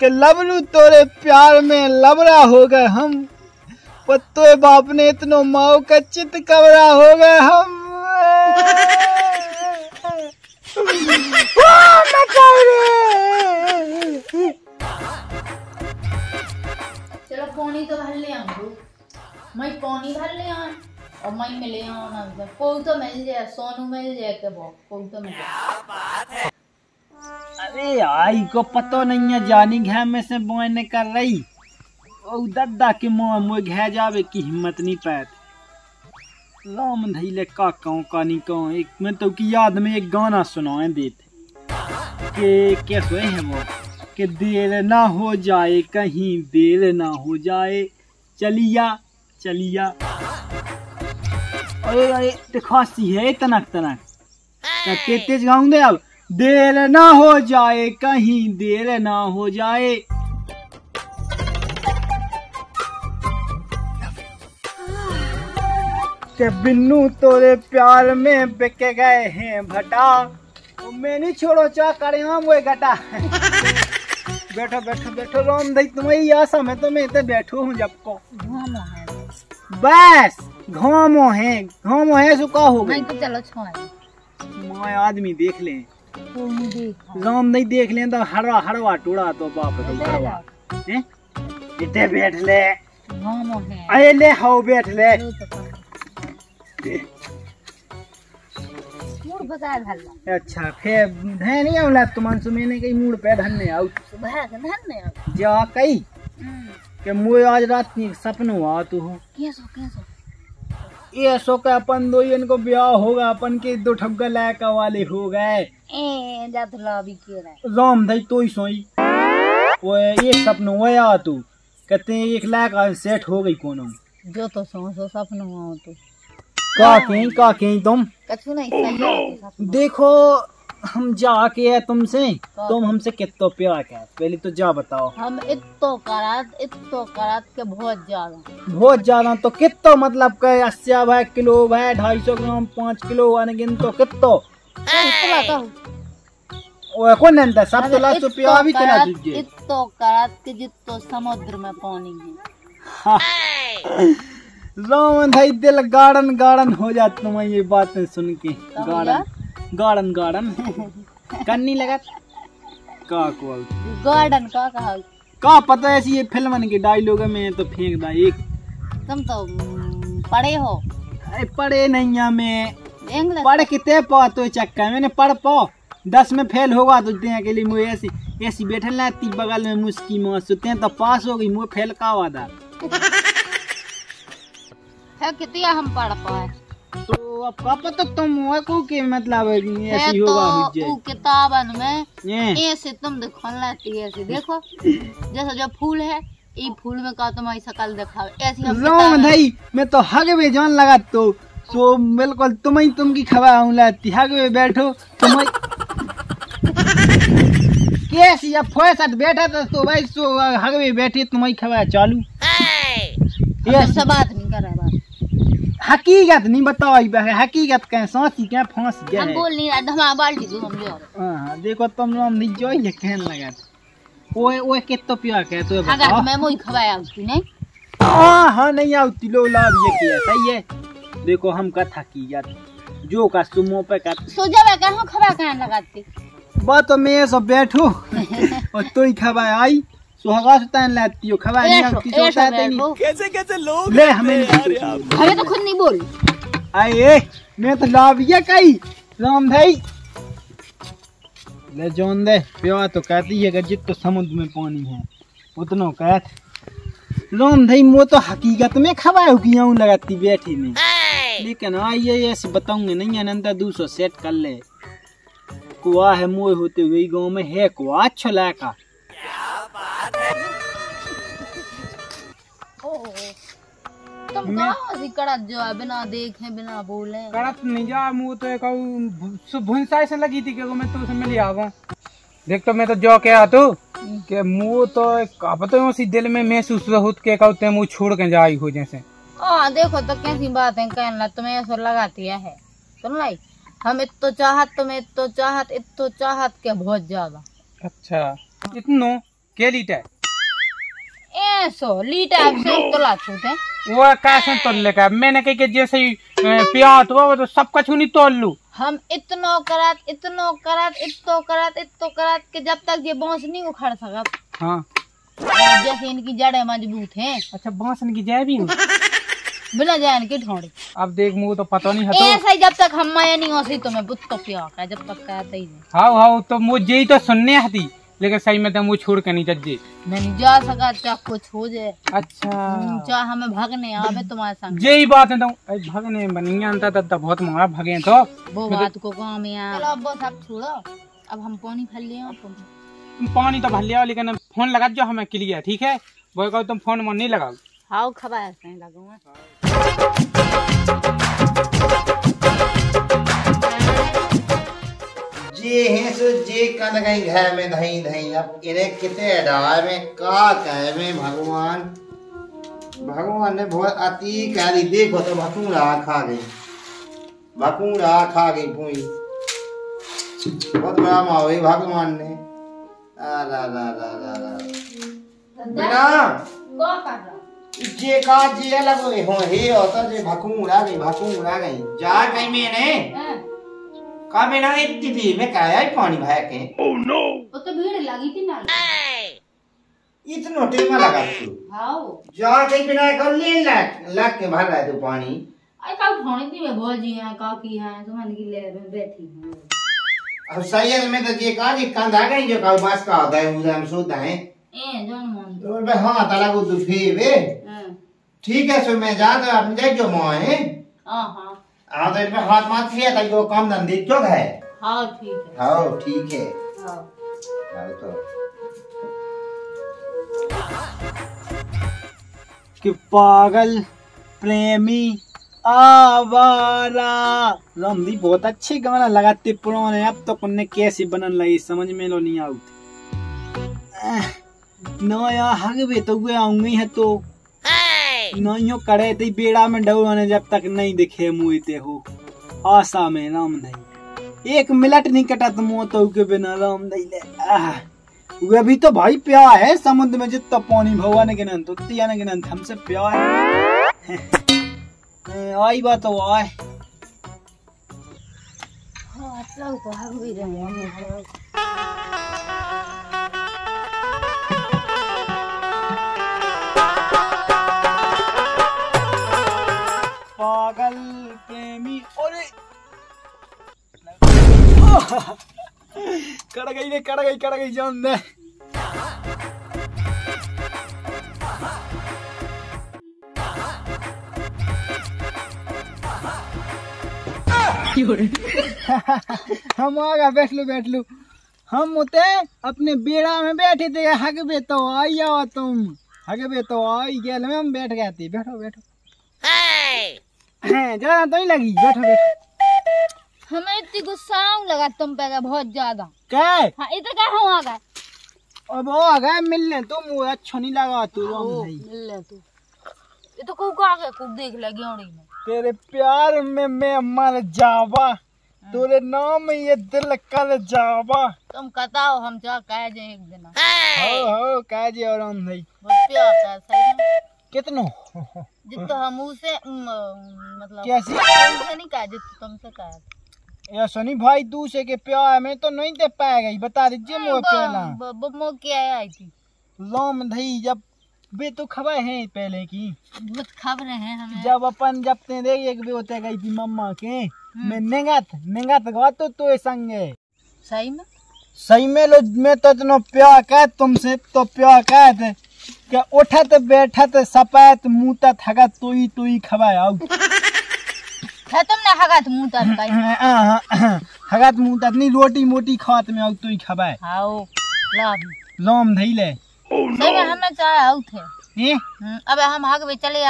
कि लबलू तोरे प्यार में लबरा हो गए हम। पत्तो बाप ने इतनो माओ का चित कबरा हो गए हम। पानी तो भर ले आऊँ। मैं पानी भर ले आऊँ और मैं मिले आऊँ। ना कोई तो मिल जाए, सोनू मिल जाए, के वो कोई तो मिल जाए। अरे आई को पतो नहीं है जानी घे में से बोने कर रही। ओ दद्दा के मुँह मुँह घे जावे की हिम्मत नहीं पैत। राम धैले का कहूँ कहानी कहूँ एक मैं तो की याद में एक गाना सुनाए देते। कि कैसे है वो? कि देर ना हो जाए कहीं देर ना हो जाए चलिया चलिया। अरे अरे तो खांसी है तनक। तनक तेज तेज गाऊं दे अब? देर ना हो जाए कहीं देर ना हो जाए। के बिन्नू तोरे प्यार में बिक गए हैं भटा। वो मैं नहीं छोड़ो चा करे हम वो घटा। बैठो बैठो बैठो राम दई तुम्हारी आशा में तो मैं इतने बैठो हूँ जब को घूमो है बस घामो है घामो है सुखा हो गई मैं तो चलो छोए माय आदमी देख ले। कोई नहीं देखा राम नहीं देख ले तो हरवा हरवा टूड़ा तो बाप तो ले हरवा। हैं? इतने बैठ ले। घूमो है। अरे ले हाउ बैठ ले। तो। मूड बता भल्ला अच्छा फिर है नहीं आवला तुमन सु मैंने कही मूड पे धन्ने आउ सुबह के धन्य हो। जा हम्म, कि आज रात की सपनों आ तू हो। कैसो कैसो। ये सो के अपन दो इनको ब्याह होगा अपन के दो ठग्गा लायका वाले हो गए। ए के रहा राम दई तो ही सोई। वो एक सपन वो आ तू। कहते एक लाख सेट हो गई कोनो। जो तो सो सो सपनों तो। का कहीं का कहीं तुम? कछु नहीं सही देखो हम जाके है तुमसे। तुम हमसे कितो प्यार क्या पहले तो जा बताओ। हम इतो करात इतो करात के बहुत ज़्यादा। बहुत ज़्यादा तो कितो मतलब के अस्सी भाई किलो भाई ढाई सौ ग्राम पाँच किलो अनगिन तो कितो कौन नंदा सब तो लास्ट इतो प्यार भी चला दीजिए इतो करात के जितो समुद्र में पानी है हाँ। भाई दिल गार्डन गार्डन हो जाता तुम्हें ये बातें सुन के गार्डन गार्डन गार्डन करनी लगा का को गार्डन का कहा का पता है ऐसी ये फ़िल्म की डायलॉग में तो फेंक दा एक। तुम तो पढ़े हो? अरे पढ़े नहीं मैं। पढ़ कितने पा तो चक्का मैंने पढ़ पाओ दस में फेल होगा तो देने के लिए मुझे ऐसी ऐसी बैठल रहती बगल में मुस्की माँ सुते तो पास हो गई मुझे फेल का वादा है कितिया हम पढ़ पाए तो अब का पता तुम हुआ को के मतलब ऐसी तो होगा हुज्जे उ किताबन में ऐसे तुम देखो लेती है ऐसे देखो जैसा जो फूल है ई फूल में का तुम्हारी शकल दिखावे ऐसी हम राम भाई मैं तो हग में जान लगा तो सो बिल्कुल तुम ही तुम की खबर आऊँ लाती हग में बैठो तुम कैसी अब फैसट बैठा था तो भाई सो हग में बैठी तुम ही खबर चालू। हम सब बात नहीं कर रहे हकीकत नहीं बताओ हकीकत कह सांसी क्या फांस गया हम बोल नहीं रहे हमारा बाल्टी दो हम जो हाँ, देखो तुम राम नहीं जो ये कहने लगा ओए ओए कितो प्यार कह तो अगर मैं मोई खवाया उसकी नहीं? हाँ हाँ नहीं आती लो लाभ ये किया सही है। देखो हम कथा की जाती। जो का सुमो पे का सो जब कहाँ खवा कहाँ लगाती। बात तो मैं सब बैठो। और तो ही खबर आई। सुहागा सुतान लाती हो खबर नहीं आती ऐसो सोता नहीं कैसे कैसे लोग ले हमें नहीं। हमें तो खुद नहीं बोल। आए मैं तो लाभ ये कही। राम भाई। ले जोन दे प्यार तो कहती है कि जितना समुद्र में पानी है। उतना कहत राम भाई वो तो हकीकत में खबर हो कि यूँ लगाती बैठी में लेकिन हाँ ये ऐसे बताऊँगे नहीं अनंता दूसरा सेट कर ले। कुआ है मोए होते हुए गाँव में है कुआ। अच्छा लाका तुम कहाँ ऐसी कड़क जो है? बिना देखे बिना बोले। नहीं जा मुँह तो एक भुंसा ऐसे लगी थी कि मैं तो मिल आवा। देख तो मैं तो जो क्या तू कि मुँह तो का पता उसी दिल में महसूस होत के कहते मुँह छोड़ के जाई हो जैसे। हाँ देखो तो कैसी बात है कहना तुम्हें ऐसा लगाती है। सुन लाई? हम इतो चाहत तुम्हें इतो चाहत इतो चाहत के बहुत ज़्यादा। अच्छा इतनो? के लीटर? ए सो लीटर से तो लाछू थे वो कैसे तोल लेगा मैंने कही कि जैसे ही प्याज हुआ वो तो सब कुछ नहीं तोल लू। हम इतनो करत इतनो करत इतो करत इतो करत कि जब तक ये बाँस नहीं उखड़ सकत हाँ। जैसे इनकी जड़ें मज़बूत हैं। अच्छा बाँस इनकी जाए भी हूँ। बिना जान के ढोड़े अब देख मुझे तो पता नहीं है तो। ऐसा ही जब तक हम माया नहीं होती तो मैं बुत तो प्या का जब तक कहते ही नहीं। हाँ हाँ तो मुझे ही तो सुनने आती। लेकिन सही में तो मुँह छोड़ के नहीं जज्जे मैं नहीं जा सका चाहे कुछ हो जाए। अच्छा। चाहे हमें भागने आवे तुम्हारे संग। यही बात है तो भगने बनिया अंता तब बहुत मारा भगे तो। वो बात को काम यार? चलो अब आप छोड़ो। अब हम पानी भर तुम। पानी तो भर लिया लेकिन फ़ोन लगा जो हमें क्लियर ठीक है? वो कहो तुम फ़ोन में नहीं लगाओ। हाउ खबर लगूँगा जे हैं सो जे कन गई घर में धई धई अब इन्हें कितने डाल में का कहे में भगवान? भगवान ने बहुत अति कह दी देखो तो भकूड़ा खा गई। भकूड़ा खा गई भूई बहुत बड़ा मावे भगवान ने। आ ला ला ला ला ला। रहा जे का जे लगो हो हे होता जे भकूड़ा गई भकूड़ा गई जा गई मैंने। है। का बिना इतनी भी में क्या है पानी भाया के? ओ नो वो तो भीड़ लगी थी ना इतनो टेमा लगा तू हाउ जा कहीं बिना कर ले लग लग के भर रहा तू पानी। आई कल खाने थी मैं भौजी हैं काकी हैं तो मैंने की ले मैं बैठी हूँ। अब सैयद में तो जे का जी कंधा गई जो का बस का होता है हम सोता है। ए जान मन तो बे हाँ तला को तू फे बे हाँ ठीक है सो मैं जा तो अपने जाए जो माँ है? हाँ आ तो इसमें हाथ मार फिर तो जो काम धंधे जो है? हाँ ठीक है। हाँ ठीक है। हाँ। हाँ तो। कि पागल प्रेमी आवारा। रमदी बहुत अच्छे गाना लगाते पुराने अब तो उन्हें कैसे बनन लगी समझ में लो नहीं आउत नया हगवे तो वे आऊँगे है तो। नइयो करे ते बेड़ा में डौने जब तक नहीं दिखे मुइते हो। आशा में राम नहीं। एक मिनट नहीं कटा तो मुँह तो के बिना राम नहीं ले। वे भी तो भाई प्या है, समुद्र में जितना पानी भगवान के नंत उतया ने के नंत हमसे प्या है। आई बात तो आए। हाँ पागल प्रेमी। अरे! कड़ गई रे, कड़ गई कड़ गई जान दे हम आगा बैठ लो बैठ लो। हम होते अपने बेड़ा में बैठे थे हगबे तो आई आओ तुम। हगबे तो आई में हम बैठ गए थे। बैठो बैठो। हैं, जरा तो लगी बैठो बैठो। हमें इतनी गुस्सा लगा तुम पे बहुत ज़्यादा। क्या? हाँ इधर क्या हम आ गए अब वो आ गए मिलने तुम वो अच्छा नहीं लगा तू राम ओ, भाई। मिल ले तू। ये तो को आ गए को देख लगी औड़ी में। तेरे प्यार में मैं मर जावा तेरे नाम ये दिल कर जावा। तुम बताओ हम जा कह जाए एक दिन। हो हो कह जी और राम भाई। बहुत प्यार था सही कितनो? जितना हम उसे मतलब कैसी? तुमसे नहीं कहा जितना तुमसे कहा या सनी भाई से के प्यार में तो नहीं दे पाएगा ये बता दीजिए मुझे पहला बमो क्या आई थी। राम भाई जब वे तो खबर है पहले की। बहुत खबरें हैं हमें। जब अपन जब ते देख एक भी होते गई थी मम्मा के मैं निगत निगत गवा तो तो संगे। सही में? सही में लो मैं तो इतना प्यार कर तुमसे तो प्यार कर क्या उठत बैठत सपैत मुतत हगत तुई तुई खबाय आउ। है तुमने हगा तो मुँह तर का हगत मुतत नहीं रोटी मोटी खात में आउ तुई खबाय। आओ लाभ लोम धैले सही हमें चाहे आउ थे ए? हम्म, अब हम हग में चले ए?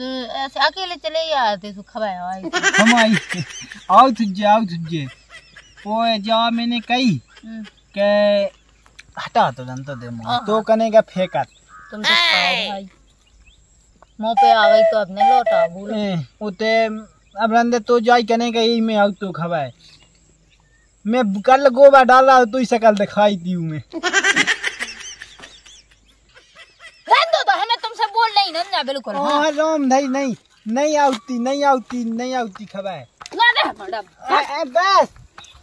ऐसे अकेले चले ही आते तो खबर आई हम आई। आउ तुझे आउ तुझे। ओए जा मैंने कही हम्म, के हटा तो जन तो दे मो तो कने का फेकत तुम तो भाई। मुँह पे आवे तो अपने लौटा बोल। उते अब रंदे तो जाई कने का ई में आउ तो खवाए। मैं कल गोबा डाला तो इसे कल दिखाई दी हूँ मैं। रंदो तो है ना तुमसे बोल नहीं ना बिल्कुल हाँ। हाँ राम नहीं नहीं नहीं आउती नहीं आउती नहीं आउती खवाए। ना रे मैडम। ए बस।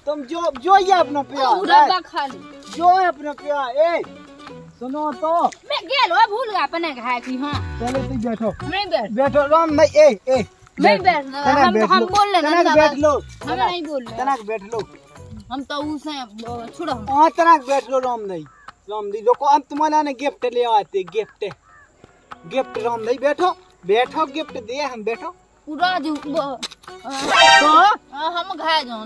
तुम जो जो ये अपना प्यार डब्बा खा ली। जो है अपना प्यार ए सुनो तो। मैं गेलो भूल गया अपने खाए की हाँ। चलो तुम बैठो। नहीं बैठ। बैठो राम भाई ए ए नहीं तनक हम बैठ हम बोल लेना तनक ना बैठ लो। हम नहीं बोल रहे। तनक बैठ लो। हम तो उसे छोड़ो। हम हाँ तनक बैठ लो राम भाई राम दी देखो हम तुम्हारा ने गिफ्ट ले आते गिफ्ट गिफ्ट राम भाई बैठो। बैठो गिफ्ट दे हम बैठो। पूरा जो तो हम खाए जाओ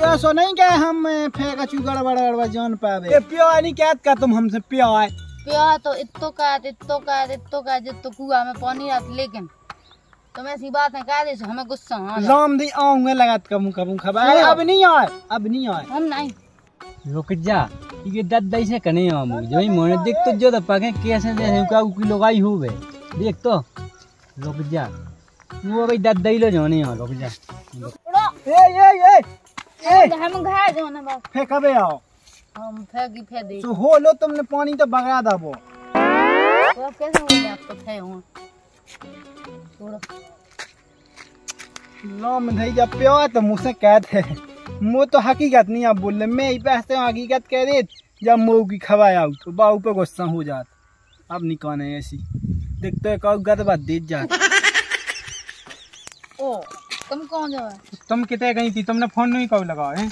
ऐसा नहीं क्या हम फेंका चू गड़बड़ गड़बड़ जान पावे। प्यार नहीं क्या का तुम हमसे प्यार प्यार तो इतो का इतो का इतो का जितो कुआ में पानी रात लेकिन तुम ऐसी बात है कह दे हमें गुस्सा आ जाए। राम दी आऊँगे लगात कबू कबू खबर। अब नहीं आए अब नहीं आए। हम नहीं। रुक जा ये दद्दा से कने हम जो ही मोने देख तो जो दपा के कैसे दे का की लगाई हुए देख तो रुक जा। वो भाई दद्दा ही लो जाने यहाँ रुक जा। ए ए ए! हम ना बस फेंकबे आओ। हम फेंकी फेंक दे तो हो लो तुमने पानी तो दबो। तो कैसे आप तो हो। छोड़ो। जब प्यार तो मुझसे कहते हैं। वो तो हकीकत नहीं आप बोल रहे मैं ही पैसे हकीकत कह रहे जब मऊ की आऊ तो बाऊ पे गुस्सा हो जात। अब नहीं कहने ऐसी। देखते हैं कौ गदबा दे जात। ओ। तुम कौन जाओ तुम कितने गई थी? तुमने फ़ोन नहीं कब लगाया है?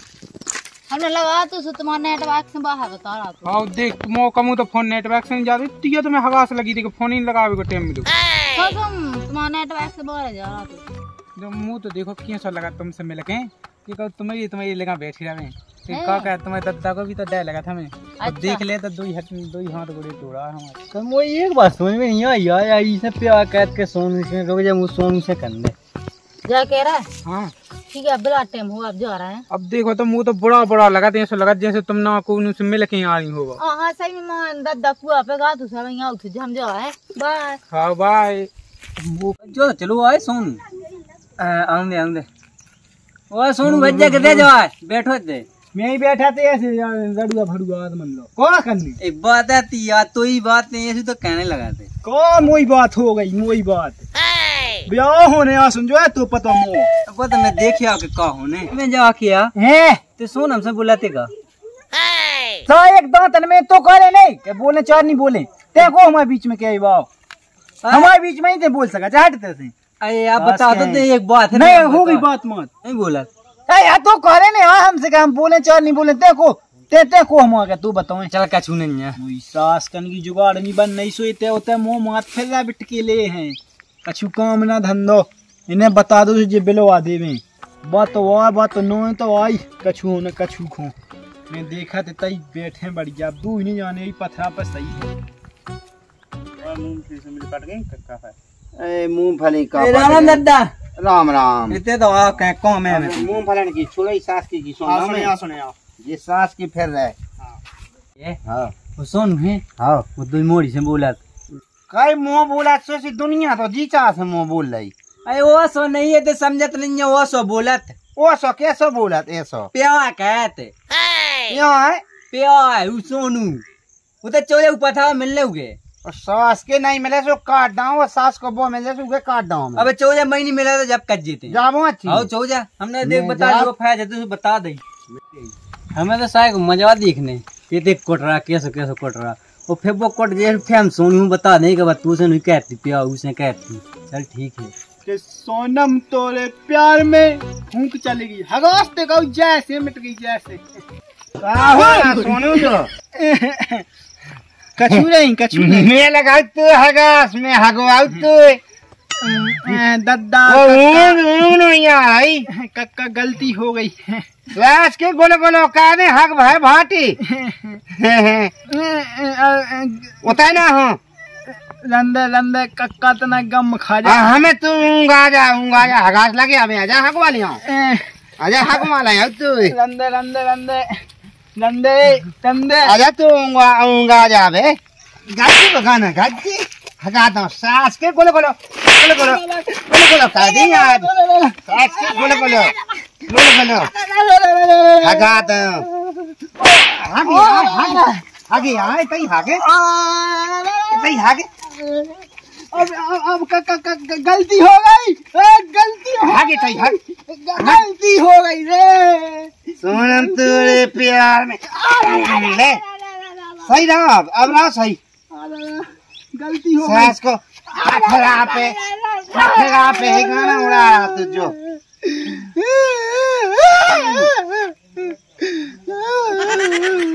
हमने लगा तो सो तुम्हारा नेटवर्क से बाहर बता रहा था। आओ देख मो कमू तो फ़ोन नेटवर्क से नहीं जा रही। तो तुम्हें हवास लगी थी कि फ़ोन ही लगावे को टाइम मिलो तो। तुम तुम्हारा नेटवर्क से बाहर जा रहा था। जो मुँह तो देखो कैसा लगा तुमसे मिल के कि कहूँ तुम्हें तुम्हें लगा बैठी रहे हैं। का कहा तुम्हें दद्दा को भी तो डर लगा था मैं। अच्छा। देख ले तो दो ही हाथ दो ही हाथ गोड़े तोड़ा हमारे। तो वो एक बात समझ में नहीं आई यार यार इसे प्यार कैद के सोनू से रुक जा मुझ सोनू से कर ले जा कह रहा है? हाँ। ठीक है बिला टाइम हो अब जा रहा है। अब देखो तो मुँह तो बड़ा बड़ा लगा था ऐसा लगा जैसे तुम ना को से मिल के आ रही होगा। हाँ हाँ सही में मैं दादा कुआ पे गा तू सब यहाँ उठ हम जा रहे हैं। बाय हाँ बाय जो चलो आए सोनू। आऊंदे आऊंदे ओ सोनू भज्जा के दे जाओ बैठो दे मैं ही बैठा थे ऐसे रड़ुआ भड़ुआ मन लो। को करनी? एक बात आती यार तो ही बात नहीं ऐसी तो कहने लगा थे को मोई बात हो गई मोई बात? ब्याह होने आ सुन जो है तो पता मो। अब तो मैं देख आओ के का होने। मैं जा किया है? ते सोन हमसे बुलाते का सा एक दांतन में तो करे नहीं। के बोले चार नहीं बोले। देखो हमारे बीच में क्या बाव हमारे बीच में ही ते बोल सका। चाहते थे अरे आप बता दो है। तो एक बात है नहीं ना, हो गई बात मत। नहीं बोला। ए यार तो करे नहीं। हाँ हमसे क्या हम बोले चार नहीं बोले। देखो ते ते को हम आगे तू बताओ चल कछू नहीं है। सास कन की जुगाड़ नहीं बन नहीं सोते होते मुँह मात फिर रहा बिट ले हैं। कछु काम ना धंधो। इन्हें बता दो जे बिलवा देवे। बात तो आ बात तो नो है तो आई। कछु न कछु खो। मैं देखा ते तई बैठे बढ़िया दू ही नहीं जाने पथरा पर सही है। ए मूंगफली का ए, राम दादा राम राम। इतने तो आ कह कौन है। मैं मूंगफली की छोड़ो सास की की सुन सुने सुने ये सास की फिर रहे। हाँ। ये हाँ। वो सोन है? हाँ। वो दो मोड़ी से बोला कई मुँह बोला सोची दुनिया तो जी चाह से मुँह बोल रही। अरे वो सो नहीं है तो समझत नहीं है वो सो बोलत। ओ सो कैसे बोलत ऐसो प्या कहते। यहाँ है? प्या है वो सोनू। वो तो चोरे ऊपर था मिलने हुए और सास के नहीं मिले सो काट दाओ और सास को वो मिले सो उगे काट दाओ मैं। अबे चौदह महीने मिला तो जब कट जीते। जाबो अच्छी। आओ चौदह हमने देख बता जा- दिया फ़ायदा तो बता दे। हमें तो सारे को मज़ा दिखने। ये देख कोट कैसे कैसे कोट रहा और फिर वो कोट जे फिर हम सोनू बता नहीं कि तू से नहीं कहती प्या उसे कहती चल ठीक है। कि सोनम तोरे प्यार में फूंक गई हगास ते गौ जैसे मिट गई जैसे। सोनू तो कछु नहीं कछु नहीं मैं लगा तू हगास में हगवाऊ तू। दद्दा यहाँ आई। कक्का गलती हो गई सास के गोलो गोलो काने हग भाई भाटी उताय ना हो। लंदे लंदे कक्का तना गम खा जा। आ, हमें तू ऊँगा जा ऊँगा जा हगास लगे हमें आजा हग वाली हूँ। आजा हग वाला है तू। लंदे लंदे लंदे लंदे लंदे। आजा तू ऊँगा ऊँगा जा बे। गाजी को गाना गाजी। हगाता हूँ सास के गोलो गोलो गोलो गोलो गोलो गोलो का दी यार सास के गोलो गोलो गोलो गोलो हगाता हूँ हागे हागे हागे हागे तई हागे तई हागे अब अब क- क- गलती हो गई ए, गलती हो भागे चाहिए भाग गलती हो गई रे सोनम तेरे प्यार में ले सही रहा अब रहा सही गलती हो गई। सास को खखरा पे खखरा पे ही गाना उड़ा रहा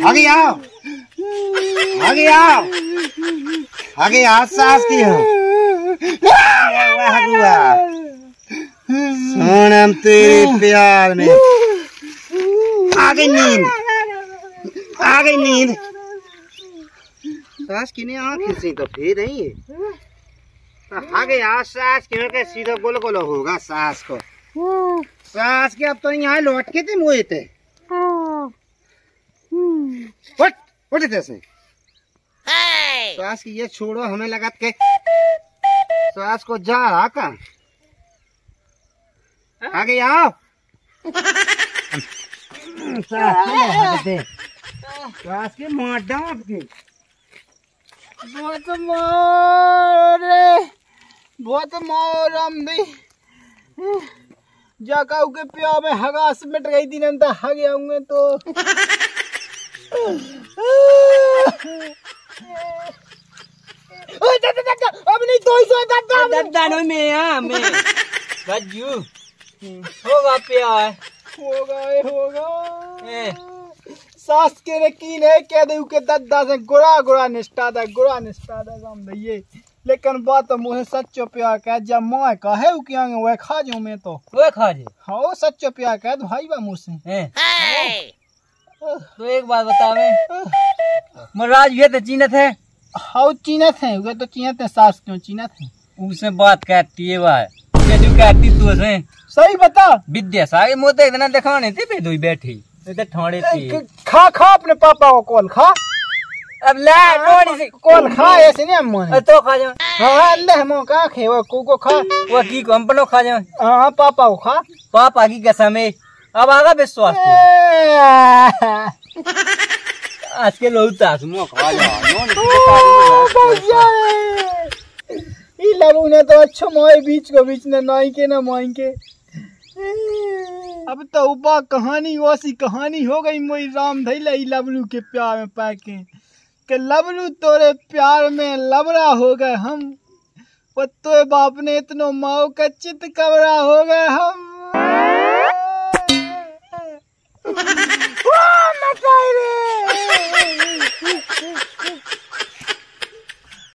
आगे आओ आगे आओ आगे आओ सास की हो। सोनम तेरे प्यार में। आगे नींद आगे नींद। सास की ने आँख खींची तो फिर नहीं है तो आगे आओ सास की के सीधा गोल गोल होगा सास को। सास के अब तो यहाँ लौट के थे मुए थे। उठ उठ जैसे सास की ये छोड़ो हमें लगा के सास को जा रहा का आगे आओ। सास के मार डांट के। बहुत मोरे बहुत मोरम भी जाका के प्या में हगास मिट गई थी नंदा हगे होंगे तो। ओए दादा दादा अब नहीं तो सो दादा। दद्दा नो में आ में। गज्जू होगा प्यार। होगा होगा। ए सास के यकीन है कह दे के दद्दा से गुड़ा गुड़ा निष्ठा था गुड़ा निष्ठा था काम भैये लेकिन बात तो मुझे सच्चो प्यार कह जब मैं कहे उ कि आगे वह खा जाऊँ मैं तो। वो खा जे हाँ वो सच्चो प्यार कह तो भाई बा मुझसे। तो एक बात बतावे महाराज ये तो चीनत है। हाँ चीनत है वो तो चीनत है सास क्यों चीनत है? उससे बात कहती है भाई। जो कहती तू से सही बता। विद्या सागे मोते इतना दिखाने थे पे दुई बैठी। इधर ठोड़े खा खा अपने पापा को कॉल खा? अब ले नोड़ी से कॉल खा? ऐसे नहीं हम अ, तो खा जाओ। हाँ अंदर हम कहाँ खे? वो को को खा। वो की को? हम पनो खा जाओ। हाँ पापा को खा। पापा की कसम है। अब आगा विश्वास तो आज के लोग तास मो खा जाओ। ई लगू ने तो अच्छो मोए बीच को बीच ने नाई के ना माई के। अब तो उपा कहानी वैसी कहानी हो गई मोई राम धैले लबलू के प्यार में पाके। के लबलू तोरे प्यार में लबरा हो गए हम वो तो बाप ने इतनो माओ का चित कबरा हो गए हम। ओ, मचाई रे।